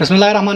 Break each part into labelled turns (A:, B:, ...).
A: बसमीम अल्लाम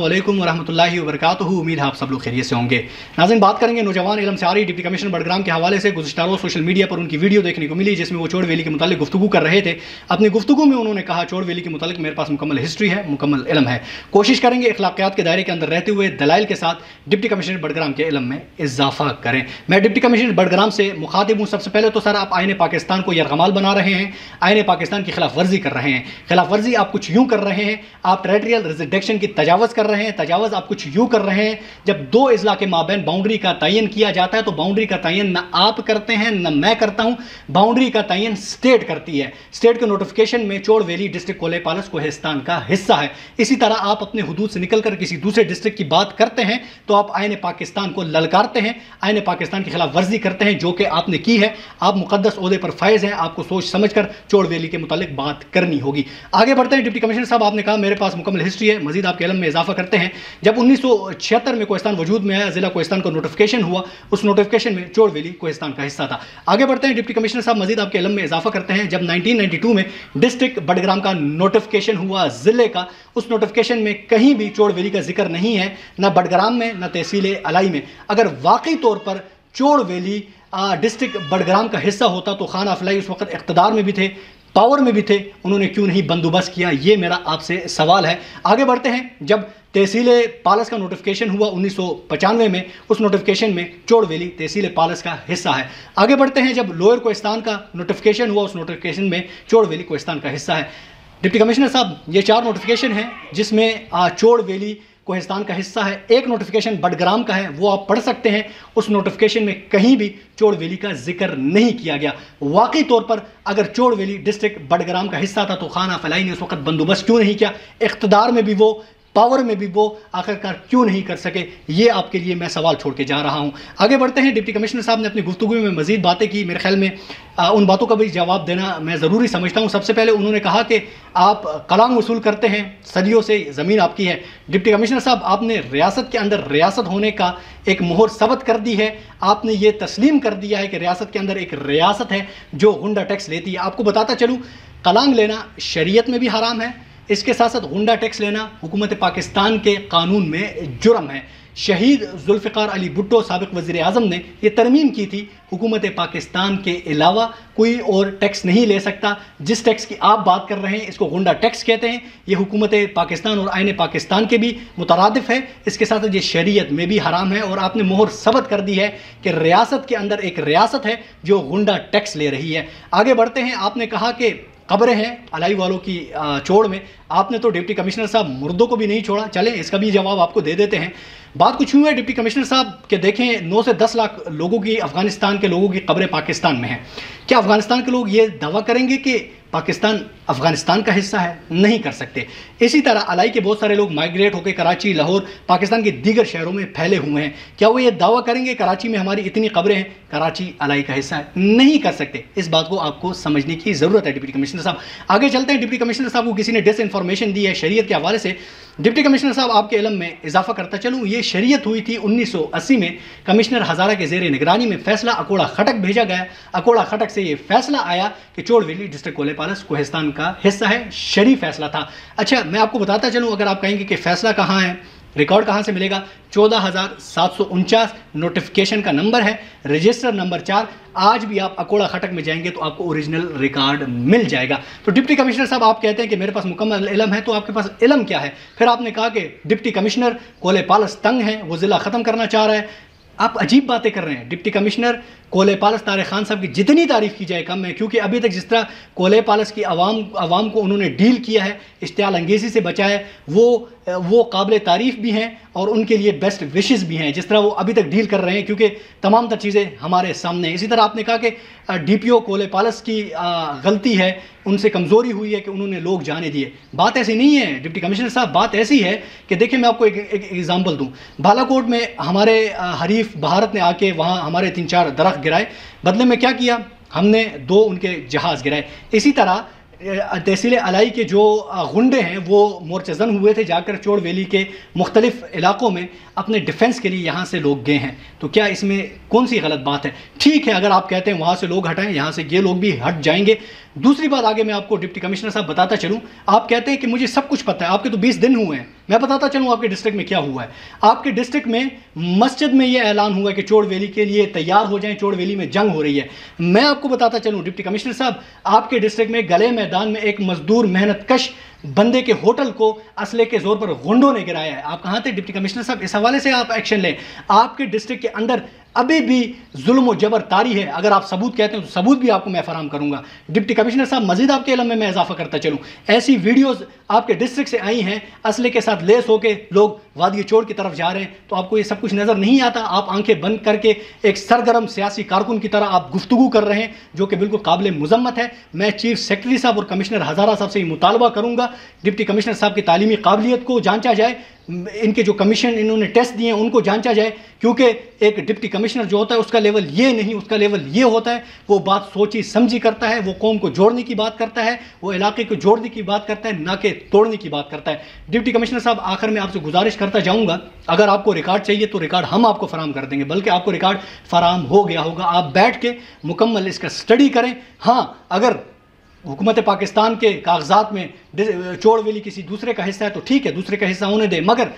A: वरहमल वरक उम्मीद है आप सब लोग खैरियत से होंगे। नाजिन बात करेंगे नौजवान इलम सारी डिप्टी कमिश्नर बडग्राम के हवाले से। गुजशत रोज़ सोशल मीडिया पर उनकी वीडियो देखने को मिली, जिसमें वो चोड़ वैली के मुतालिक गुफ्तु कर रहे थे। अपनी गुफ्तु में उन्होंने कहा चोड़ वैली के मुतालिक मेरे पास मुकम्मल हिस्ट्री है, मुकम्मल इलम है। कोशिश करेंगे अखलाकियात के दायरे के अंदर रहते हुए दलाइल के साथ डिप्टी कमिश्नर बडग्राम के इलम में इजाफा करें। मैं डिप्टी कमिश्नर बडग्राम से मुखातिब हूँ। सबसे पहले तो सर, आप आयन पाकिस्तान को यरगमाल बना रहे हैं। आयन पाकिस्तान की खिलाफ वर्जी कर रहे हैं। खिलाफ वर्जी आप कुछ यूँ कर रहे हैं। आप टेरेटरियल रिजिडेक्शन की तजावज़ कर रहे हैं, तजावज़ आप कुछ यूँ कर रहे हैं, जब दो अजला के माबेन बाउंड्री का तयन किया जाता है तो बाउंड्री का तयन न आप करते हैं, न मैं करता हूँ बाउंड्री का तयन स्टेट करती है। स्टेट के नोटिफिकेशन में चोड़ वैली डिस्ट्रिक्ट कोले पालस कोहिस्तान का हिस्सा है। इसी तरह आप अपने हदूद से निकलकर किसी दूसरे डिस्ट्रिक्ट की बात करते हैं तो आप आयन पाकिस्तान को ललकारते हैं, आयन पाकिस्तान की खिलाफ वर्जी करते हैं, जो कि आपने की है। आप मुकदस अहदे पर फायज हैं, आपको सोच समझ कर चोड़ वैली के मुतालिक बात करनी होगी। आगे बढ़ते हैं, डिप्टी कमिश्नर साहब, आपने कहा मेरे पास मुकम्मल हिस्ट्री है मजीद आपके इलम में इजाफा करते हैं। जब उन्नीस में कोस्तान वजूद में आया, जिला कोस्तान का नोटिफिकेशन हुआ, उस नोटिफिकेशन में चोड़ वैली कोस्तान का हिस्सा था। आगे बढ़ते हैं, डिप्टी कमिश्नर साहब मजीद आपके इलम में इजाफा करते हैं। जब 1992 में डिस्ट्रिक्ट बडग्राम का नोटिफिकेशन हुआ ज़िले का, उस नोटिफिकेशन में कहीं भी चोड़ वैली का ज़िक्र नहीं है, न बडग्राम में, न तहसील अलाई में। अगर वाकई तौर पर चोड़ वैली डिस्ट्रिक्ट बडग्राम का हिस्सा होता तो खान अफलाई उस वक्त इकतदार में भी थे। पावर में भी थे, उन्होंने क्यों नहीं बंदोबस्त किया? ये मेरा आपसे सवाल है। आगे बढ़ते हैं। जब तहसील पालस का नोटिफिकेशन हुआ उन्नीस में, उस नोटिफिकेशन में चोड़ वैली तहसील पालस का हिस्सा है। आगे बढ़ते हैं। जब लोअर कोस्तान का नोटिफिकेशन हुआ, उस नोटिफिकेशन में चोड़ वैली कोस्तान का हिस्सा है। डिप्टी कमिश्नर साहब, ये चार नोटिफिकेशन हैं, जिसमें चोड़ वैली कोहिस्तान का हिस्सा है, एक नोटिफिकेशन बडग्राम का है, वो आप पढ़ सकते हैं। उस नोटिफिकेशन में कहीं भी चोड़ वैली का ज़िक्र नहीं किया गया। वाकई तौर पर अगर चोड़ वैली डिस्ट्रिक्ट बडग्राम का हिस्सा था तो खाना फलाई ने उस वक्त बंदोबस्त क्यों नहीं किया? इकतदार में भी वो पावर में भी वो आखिरकार क्यों नहीं कर सके ये आपके लिए मैं सवाल छोड़ के जा रहा हूँ। आगे बढ़ते हैं डिप्टी कमिश्नर साहब ने अपनी गुफ्तु में मजीद बातें की। मेरे ख्याल में आ, उन बातों का भी जवाब देना मैं ज़रूरी समझता हूँ। सबसे पहले उन्होंने कहा कि आप कलांग वसूल करते हैं सदियों से ज़मीन आपकी है। डिप्टी कमिश्नर साहब आपने रियासत के अंदर रियासत होने का एक मोहर सबत कर दी है। आपने ये तस्लीम कर दिया है कि रियासत के अंदर एक रियासत है जो गुंडा टैक्स लेती है। आपको बताता चलूँ कलांग लेना शरीयत में भी हराम है इसके साथ साथ गुंडा टैक्स लेना हुकूमत पाकिस्तान के कानून में जुर्म है। शहीद जुल्फ़ार अली भुट्टो, सबक वज़ी अजम ने यह तरमीम की थी, हुकूमत पाकिस्तान के अलावा कोई और टैक्स नहीं ले सकता। जिस टैक्स की आप बात कर रहे हैं, इसको गुंडा टैक्स कहते हैं। ये हुकूमत पाकिस्तान और आइन पाकिस्तान के भी मुतरदफ है। इसके साथ ये शरीयत में भी हराम है और आपने मोहर सबत कर दी है कि रियासत के अंदर एक रियासत है जो गुंडा टैक्स ले रही है। आगे बढ़ते हैं। आपने कहा कि खबरें हैं अलाई वालों की छोड़ में। आपने तो डिप्टी कमिश्नर साहब मुर्दों को भी नहीं छोड़ा। चले, इसका भी जवाब आपको दे देते हैं। बात कुछ यूँ है, डिप्टी कमिश्नर साहब के देखें, नौ से दस लाख लोगों की, अफ़गानिस्तान के लोगों की कब्रें पाकिस्तान में हैं। क्या अफ़गानिस्तान के लोग ये दावा करेंगे कि पाकिस्तान अफ़गानिस्तान का हिस्सा है, नहीं कर सकते। इसी तरह अलाई के बहुत सारे लोग माइग्रेट होकर कराची, लाहौर, पाकिस्तान के दीगर शहरों में फैले हुए हैं। क्या वो ये दावा करेंगे कराची में हमारी इतनी खबरें हैं? कराची अलाई का हिस्सा है, नहीं कर सकते। इस बात को आपको समझने की ज़रूरत है, डिप्टी कमिश्नर साहब। आगे चलते हैं, डिप्टी कमिश्नर साहब को किसी ने डिस इन्फॉर्मेशन दी है शरीय के हवाले से। डिप्टी कमिश्नर साहब, आपके इलम में इजाफा करता चलूँ। ये शरीयत हुई थी उन्नीस सौ अस्सी में। कमिश्नर हज़ारा के जेर निगरानी में फैसला अकोड़ा खटक भेजा गया। अकोड़ा खटक से ये फैसला आया कि चोड़ वेली डिस्ट्रिक्ट कोले पालस कोहिस्तान का हिस्सा है शरी फैसला था। अच्छा मैं आपको बताता चलूँ, अगर आप कहेंगे कि फैसला कहाँ है? रिकॉर्ड कहाँ से मिलेगा? चौदह हज़ार सात सौ उनचास नोटिफिकेशन का नंबर है रजिस्टर नंबर चार। आज भी आप अकोड़ा खटक में जाएँगे तो आपको ओरिजिनल रिकॉर्ड मिल जाएगा। तो डिप्टी कमिश्नर साहब, आप कहते हैं कि मेरे पास मुकम्मल इलम है तो आपके पास इलम क्या है? फिर आपने कहा कि डिप्टी कमिश्नर कोले पालस तंग है, वो ज़िला ख़त्म करना चाह रहा है। आप अजीब बातें कर रहे हैं। डिप्टी कमिश्नर कोले पालस तारे खान साहब की जितनी तारीफ़ की जाए कम है, क्योंकि अभी तक जिस तरह कोले पालस की आवाम आवाम को उन्होंने डील किया है, इश्तियाल अंगेज़ी से बचाया वो वो काबिल तारीफ़ भी हैं और उनके लिए बेस्ट विशेज़ भी हैं। जिस तरह वो अभी तक डील कर रहे हैं, क्योंकि तमाम तर चीज़ें हमारे सामने हैं। इसी तरह आपने कहा कि डी पी ओ कोले पालस की गलती है, उनसे कमज़ोरी हुई है कि उन्होंने लोग जाने दिए। बात ऐसी नहीं है, डिप्टी कमिश्नर साहब, बात ऐसी है कि देखिए, मैं आपको एक एग्ज़ाम्पल दूँ। बालाकोट में हमारे हरीफ भारत ने आके वहाँ हमारे तीन चार दरख्त गिराए। बदले में क्या किया? हमने दो उनके जहाज़ गिराए। इसी तरह तहसील अलाई के जो गुंडे हैं, वो मोर्चजन हुए थे जाकर चोड़ वैली के मुख्तलिफ़ इलाकों में अपने डिफेंस के लिए यहाँ से लोग गए हैं। तो क्या इसमें कौन सी गलत बात है? ठीक है, अगर आप कहते हैं वहाँ से लोग हटाएँ, यहाँ से ये लोग भी हट जाएँगे। दूसरी बात आगे मैं आपको डिप्टी कमिश्नर साहब बताता चलूँ। आप कहते हैं कि मुझे सब कुछ पता है, आपके तो बीस दिन हुए हैं। मैं बताता चलूँ आपके डिस्ट्रिक्ट में क्या हुआ है। आपके डिस्ट्रिक्ट में मस्जिद में यह ऐलान हुआ कि चोड़ वैली के लिए तैयार हो जाएँ चोड़ वैली में जंग हो रही है। मैं आपको बताता चलूँ, डिप्टी कमिश्नर साहब, आपके डिस्ट्रिक्ट में गले मैदान में एक मजदूर मेहनत कश बंदे के होटल को असले के ज़ोर पर गुंडों ने गिराया है। आप कहाँ थे डिप्टी कमिश्नर साहब? इस हवाले से आप एक्शन लें। आपके डिस्ट्रिक्ट के अंदर अभी भी जुल्म जबर तारी है। अगर आप सबूत कहते हैं तो सबूत भी आपको मैं फराम करूँगा। डिप्टी कमिश्नर साहब, मजीद आपके इलम में मैं इजाफा करता चलूँ। ऐसी वीडियोज़ आपके डिस्ट्रिक्ट से आई हैं, असले के साथ लेस होकर लोग वादी चोर की तरफ़ जा रहे हैं तो आपको ये सब कुछ नज़र नहीं आता। आप आँखें बंद करके एक सरगर्म सियासी कारकुन की तरह आप गुफ्तु कर रहे हैं, जो कि बिल्कुल काबिल मजम्मत है। मैं चीफ सेक्रेटरी साहब और कमिश्नर हज़ारा साहब से मुतालबा करूँगा। डिप्टी कमिश्नर साहब की तालीमी काबिलियत को जांचा जाए इनके जो कमीशन इन्होंने टेस्ट दिए हैं, उनको जांचा जाए, क्योंकि एक डिप्टी कमिश्नर जो होता है, उसका लेवल ये नहीं, उसका लेवल ये होता है, वो बात सोची समझी करता है, वो कौम को जोड़ने की बात करता है, वो इलाके को जोड़ने की बात करता है, ना कि तोड़ने की बात करता है। डिप्टी कमिश्नर साहब, आखिर में आपसे गुजारिश करता जाऊँगा, अगर आपको रिकॉर्ड चाहिए तो रिकॉर्ड हम आपको फराम कर देंगे, बल्कि आपको रिकॉर्ड फराम हो गया होगा। आप बैठ के मुकम्मल इसका स्टडी करें। हाँ अगर हुकूमत पाकिस्तान के कागजात में चोड़ वैली किसी दूसरे का हिस्सा है तो ठीक है, दूसरे का हिस्सा होने दें। मगर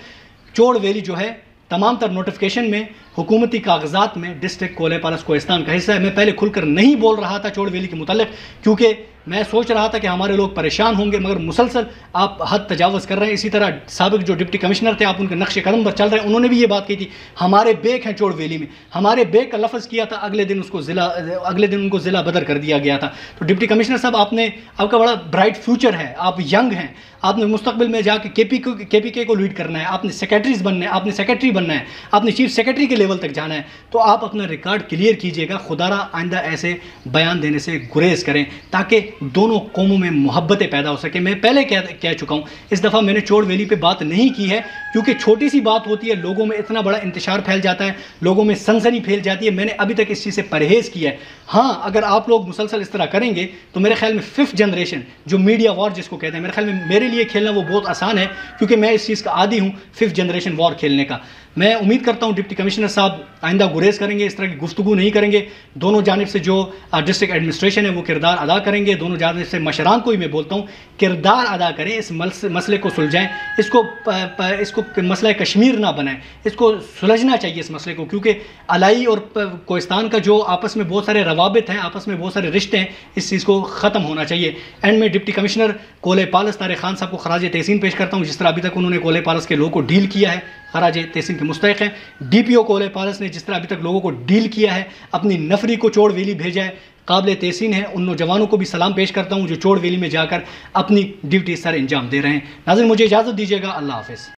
A: चोड़ वैली जो है, तमाम तर नोटिफिकेशन में, हुकूमती कागजात में डिस्ट्रिक्ट कोले पारस कोस्तान का हिस्सा है। मैं पहले खुलकर नहीं बोल रहा था चोड़ वैली के मुतल क्योंकि मैं सोच रहा था कि हमारे लोग परेशान होंगे, मगर मुसलसल आप हद तजावज़ कर रहे हैं। इसी तरह सबक जो डिप्टी कमिश्नर थे, आप उनके नक्शे कदम पर चल रहे हैं, उन्होंने भी ये बात की थी, हमारे बेक हैं चोड़ वैली में। हमारे बेक का लफ्ज़ किया था, अगले दिन उसको ज़िला, अगले दिन उनको ज़िला बदर कर दिया गया था। तो डिप्टी कमिश्नर साहब, आपने, आपका बड़ा ब्राइट फ्यूचर है, आप यंग हैं। आपने मुस्तबिल में जाके के पी को के पी के को लीड करना है, आपने सेक्रेटरीज बनना है, आपने सेक्रेटरी बनना है, आपने चीफ सेक्रेटरी के लेवल तक जाना है। तो आप अपना रिकॉर्ड क्लियर कीजिएगा, खुदारा आइंदा ऐसे बयान देने से गुरेज करें, ताकि दोनों कौमों में मोहब्बतें पैदा हो सके। मैं पहले कह कह चुका हूँ, इस दफ़ा मैंने चोड़ वैली पे बात नहीं की है, क्योंकि छोटी सी बात होती है, लोगों में इतना बड़ा इंतशार फैल जाता है, लोगों में सनसनी फैल जाती है। मैंने अभी तक इस चीज़ से परहेज़ किया है। हाँ अगर आप लोग मुसलसल इस तरह करेंगे तो मेरे ख्याल में फिफ्थ जनरेशन जो मीडिया वॉर जिसको कहते हैं, मेरे ख्याल में मेरे लिए खेलना वो बहुत आसान है, क्योंकि मैं इस चीज़ का आदि हूँ फिफ्थ जनरेशन वॉर खेलने का। मैं उम्मीद करता हूँ, डिप्टी कमिश्नर साहब आइंदा गुरेज करेंगे, इस तरह की गुफ्तु नहीं करेंगे। दोनों जानब से जो डिस्ट्रिक्ट एडमिनिस्ट्रेशन है, वो किरदार अदा करेंगे। दोनों जानब से मशरान को ही मैं बोलता हूँ किरदार अदा करें इस मसले को सुलझाएँ इसको प, प, इसको मसला कश्मीर ना बनाएँ इसको सुलझना चाहिए इस मसले को क्योंकि अलाई और कोस्तान का जो आपस में बहुत सारे रवाबित हैं आपस में बहुत सारे रिश्ते हैं इस चीज़ को ख़त्म होना चाहिए। एंड में डिप्टी कमिश्नर कोले पालस तारे खान साहब को खराज तहसीन पेश करता हूँ जिस तरह अभी तक उन्होंने कोले पालस के लोगों को डील किया है खराज तहसीन के मुस्तक हैं। डी पी ओ कोले पालस ने जिस तरह अभी तक लोगों को डील किया है अपनी नफरी को चोड़ वेली भेजा है काबिल तहसीन है। उन नौजवानों को भी सलाम पेश करता हूँ, जो चोड़ वैली में जाकर अपनी ड्यूटी सर अंजाम दे रहे हैं। नाजिन, मुझे इजाज़त दीजिएगा। अल्लाह हाफिज़।